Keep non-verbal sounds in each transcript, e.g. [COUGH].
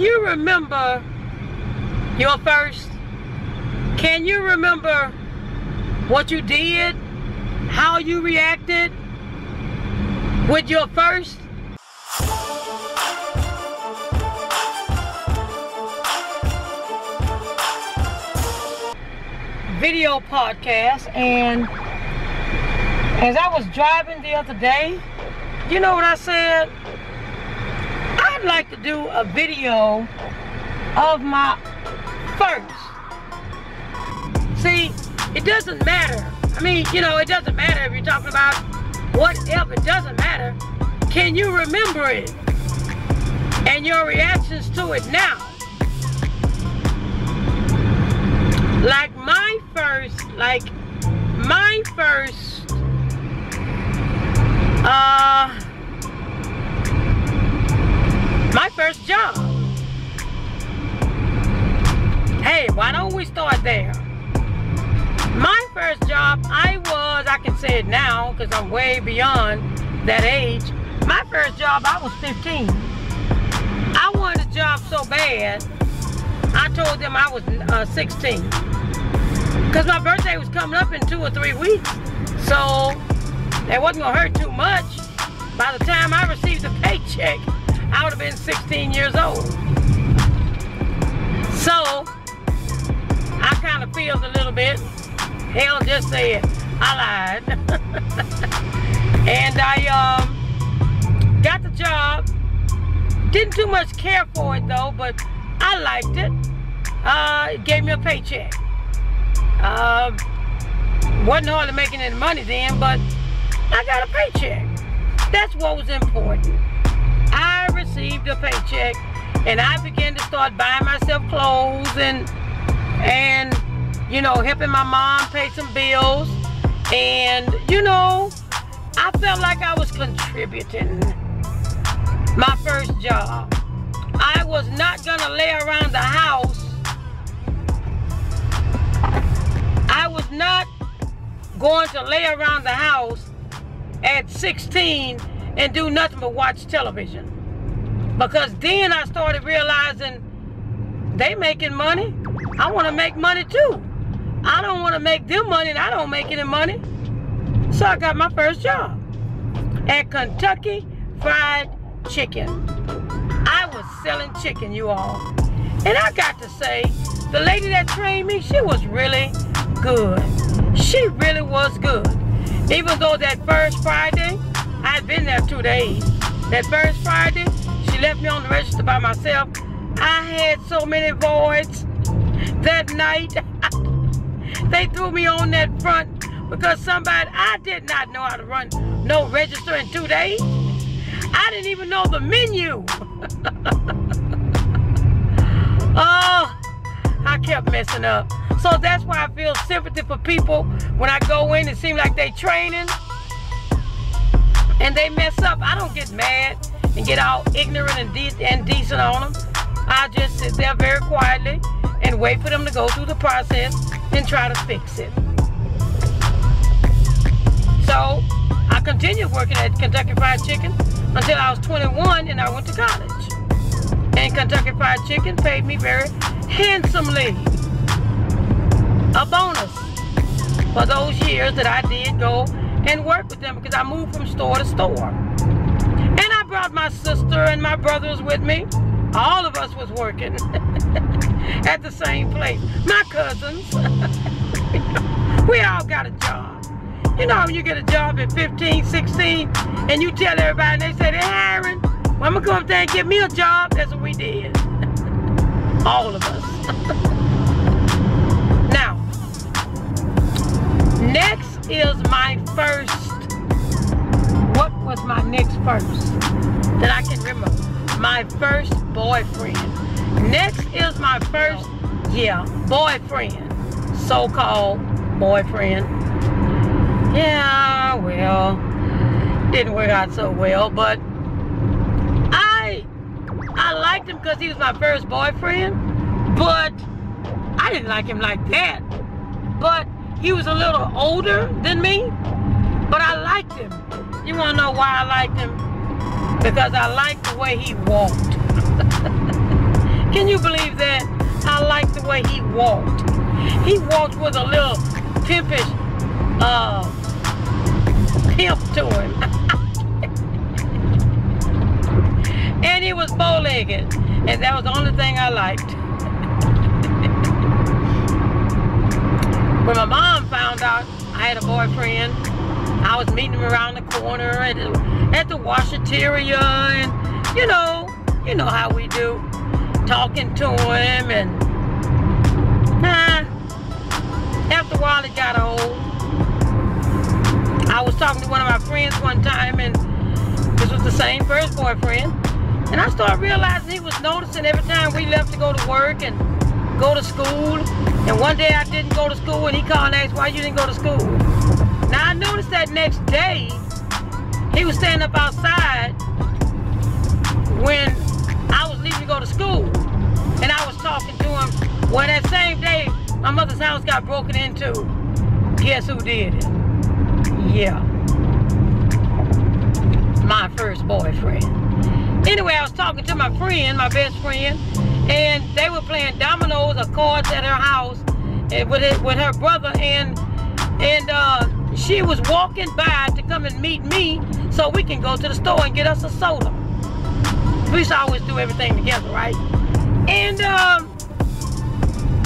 Can you remember your first? Can you remember what you did? How you reacted with your first? video podcast and as I was driving the other day, you know what I said? Like to do a video of my first. See, it doesn't matter. I mean, you know, it doesn't matter if you're talking about whatever, it doesn't matter. Can you remember it? And your reactions to it now. Like my first, like my first, beyond that age. My first job, I was 15. I wanted a job so bad, I told them I was uh, 16. Because my birthday was coming up in two or three weeks. So it wasn't going to hurt too much. By the time I received the paycheck, I would have been 16 years old. So I kind of feel a little bit. Hell just said I lied. [LAUGHS] and I um, got the job. Didn't too much care for it though, but I liked it. Uh, it gave me a paycheck. Uh, wasn't hardly making any money then, but I got a paycheck. That's what was important. I received a paycheck and I began to start buying myself clothes and and you know helping my mom pay some bills and you know I felt like I was contributing my first job. I was not gonna lay around the house I was not going to lay around the house at 16 and do nothing but watch television. Because then I started realizing they making money. I want to make money too. I don't want to make them money and I don't make any money. So I got my first job at Kentucky Fried Chicken. I was selling chicken, you all. And I got to say, the lady that trained me, she was really good. She really was good. Even though that first Friday, I'd been there two days. That first Friday, she left me on the register by myself. I had so many voids that night. [LAUGHS] they threw me on that front because somebody, I did not know how to run no register in two days. I didn't even know the menu. [LAUGHS] oh, I kept messing up. So that's why I feel sympathy for people when I go in and seem like they training and they mess up. I don't get mad and get all ignorant and, de and decent on them. I just sit there very quietly and wait for them to go through the process and try to fix it. Working at Kentucky Fried Chicken until I was 21 and I went to college. And Kentucky Fried Chicken paid me very handsomely a bonus for those years that I did go and work with them because I moved from store to store. And I brought my sister and my brothers with me. All of us was working [LAUGHS] at the same place. My cousins. [LAUGHS] we all got a job. You know when you get a job at 15, 16, and you tell everybody, and they say, hey, Aaron, well, I'm going to go up there and get me a job. That's what we did. [LAUGHS] all of us. [LAUGHS] Now, next is my first. What was my next first that I can remember? My first boyfriend. Next is my first, yeah, boyfriend. So-called boyfriend. Yeah, well, didn't work out so well, but I I liked him because he was my first boyfriend, but I didn't like him like that. But he was a little older than me, but I liked him. You wanna know why I liked him? Because I liked the way he walked. [LAUGHS] Can you believe that? I liked the way he walked. He walked with a little pimpish uh, pimp to him. [LAUGHS] and he was bow-legged. And that was the only thing I liked. [LAUGHS] when my mom found out I had a boyfriend, I was meeting him around the corner at the, at the washateria and, you know, you know how we do. Talking to him and, nah, after a while it got old. I was talking to one of my friends one time and this was the same first boyfriend. And I started realizing he was noticing every time we left to go to work and go to school. And one day I didn't go to school and he called and asked why you didn't go to school. Now I noticed that next day he was standing up outside when I was leaving to go to school. And I was talking to him. When that same day my mother's house got broken into, guess who did it? Yeah. My first boyfriend. Anyway, I was talking to my friend, my best friend, and they were playing dominoes or cards at her house with it, with her brother, and and uh, she was walking by to come and meet me so we can go to the store and get us a soda. We to always do everything together, right? And um,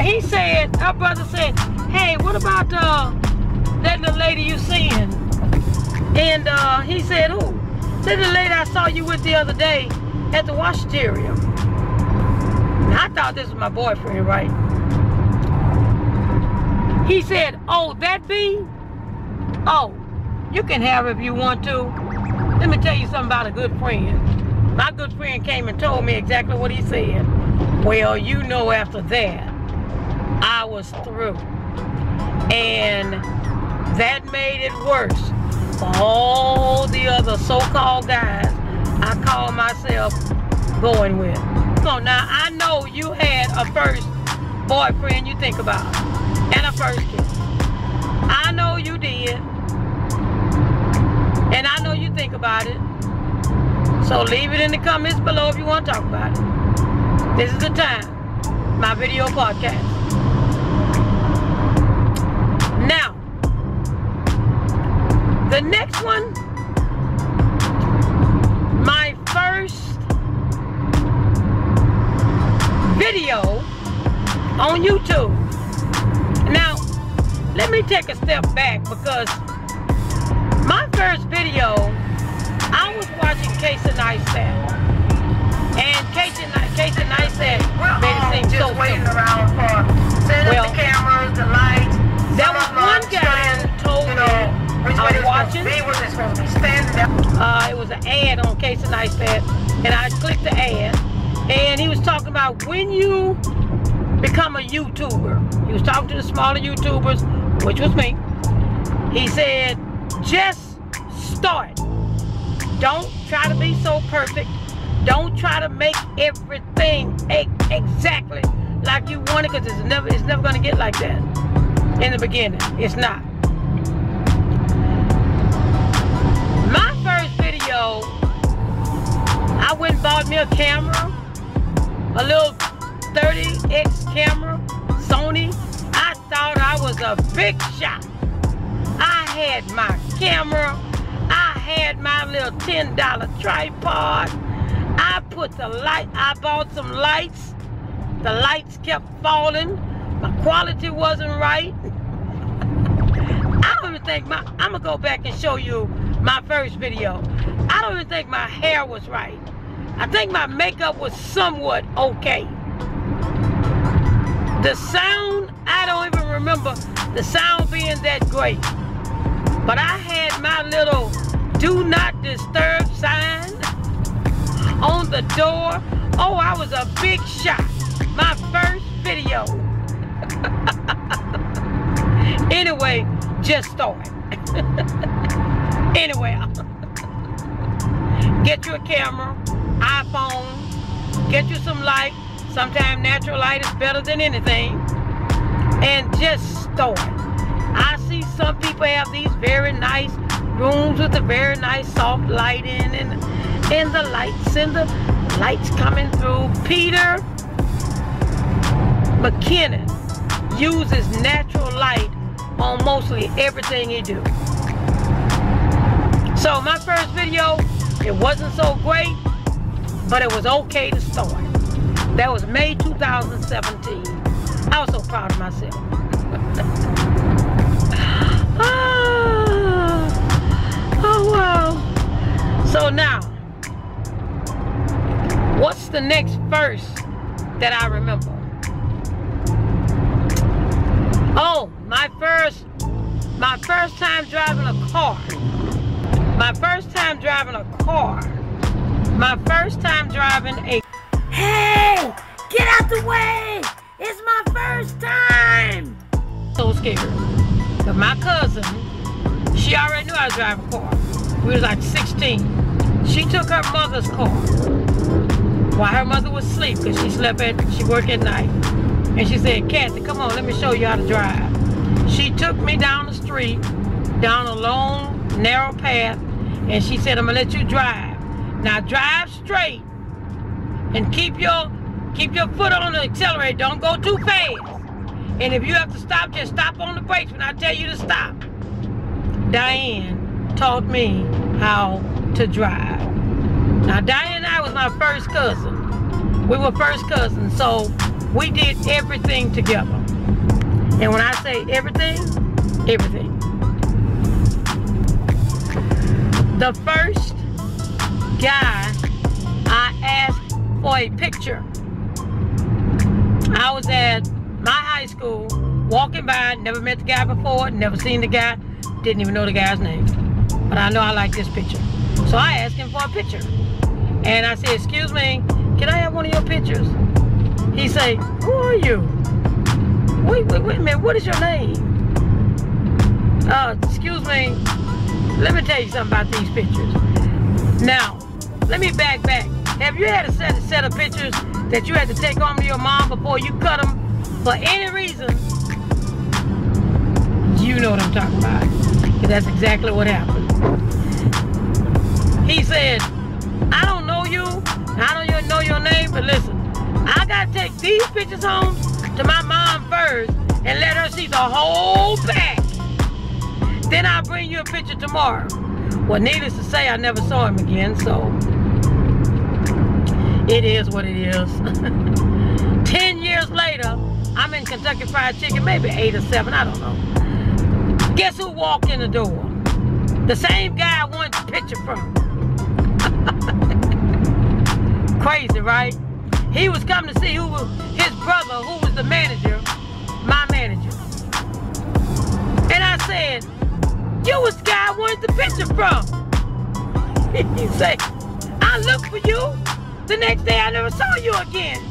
he said, her brother said, hey, what about uh, that little lady you seeing? And uh, he said, who? Said the lady I saw you with the other day at the washateria. I thought this was my boyfriend, right? He said, oh, that be? Oh, you can have if you want to. Let me tell you something about a good friend. My good friend came and told me exactly what he said. Well, you know after that, I was through. And that made it worse for all the other so-called guys I call myself going with. So now I know you had a first boyfriend you think about and a first kiss. I know you did. And I know you think about it. So leave it in the comments below if you want to talk about it. This is the time. My video podcast. The next one, my first video on YouTube. Now, let me take a step back because my first video, I was watching Casey Neistat. And Casey, Casey Neistat made it seem so waiting simple. around for Well, the cameras, the lights. There was one guy who told you know, which I was watching. supposed to be, it supposed to be standing there? uh, it was an ad on Case Casey Neistat, and I clicked the ad, and he was talking about when you become a YouTuber. He was talking to the smaller YouTubers, which was me. He said, just start. Don't try to be so perfect. Don't try to make everything exactly like you want it, because it's never, it's never gonna get like that in the beginning. It's not. A camera, a little 30X camera, Sony. I thought I was a big shot. I had my camera, I had my little $10 tripod. I put the light, I bought some lights. The lights kept falling. My quality wasn't right. I don't even think my, I'm gonna go back and show you my first video. I don't even think my hair was right. I think my makeup was somewhat okay. The sound, I don't even remember the sound being that great. But I had my little do not disturb sign on the door. Oh, I was a big shot. My first video. [LAUGHS] anyway, just start. [LAUGHS] anyway, [LAUGHS] get you a camera, iPhone, get you some light. Sometimes natural light is better than anything. And just start. I see some people have these very nice rooms with a very nice soft lighting and and the lights and the lights coming through. Peter McKinnon. uses natural light on mostly everything he do. So my first video, it wasn't so great, but it was okay to start. That was May 2017. I was so proud of myself. [LAUGHS] ah, oh wow. So now, what's the next verse that I remember? Oh, my first, my first time driving a car. My first time driving a car. My first time driving a Hey, get out the way! It's my first time! so scared. But my cousin, she already knew I was driving a car. We was like 16. She took her mother's car while her mother was asleep because she slept at, she worked at night. And she said, Kathy, come on, let me show you how to drive. She took me down the street, down a long, narrow path, and she said, I'm gonna let you drive. Now drive straight and keep your keep your foot on the accelerator. Don't go too fast. And if you have to stop, just stop on the brakes when I tell you to stop. Diane taught me how to drive. Now Diane and I was my first cousin. We were first cousins, so we did everything together. And when I say everything, everything. The first guy I asked for a picture. I was at my high school, walking by, never met the guy before, never seen the guy, didn't even know the guy's name. But I know I like this picture. So I asked him for a picture. And I said, excuse me, can I have one of your pictures? He said, who are you? Wait, wait, wait a minute, what is your name? Uh, excuse me, let me tell you something about these pictures. Now, let me back back. Have you had a set, set of pictures that you had to take home to your mom before you cut them for any reason? You know what I'm talking about. that's exactly what happened. He said, I don't know you, I don't even know your name, but listen, I gotta take these pictures home to my mom first and let her see the whole pack. Then I'll bring you a picture tomorrow. Well, needless to say, I never saw him again, so it is what it is. [LAUGHS] Ten years later, I'm in Kentucky Fried Chicken, maybe eight or seven, I don't know. Guess who walked in the door? The same guy I wanted the picture from. [LAUGHS] Crazy, right? He was coming to see who was his brother, who was the manager, my manager. And I said, you was the guy I wanted the picture from. [LAUGHS] he said, I looked for you. The next day I never saw you again.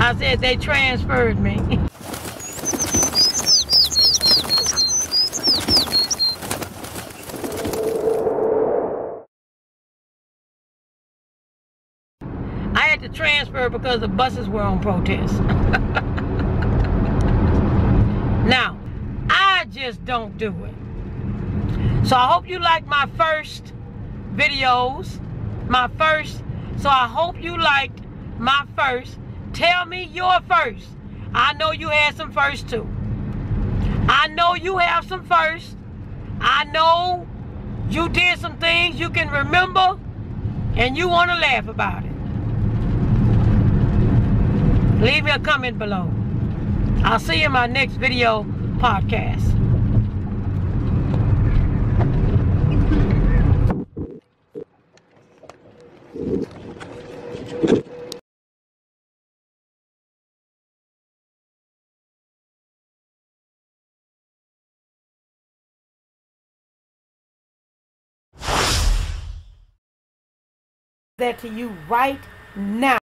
I said they transferred me. I had to transfer because the buses were on protest. [LAUGHS] now, I just don't do it. So I hope you like my first videos, my first. So I hope you liked my first. Tell me your first. I know you had some first too. I know you have some first. I know you did some things you can remember and you want to laugh about it. Leave me a comment below. I'll see you in my next video podcast. That to you right now.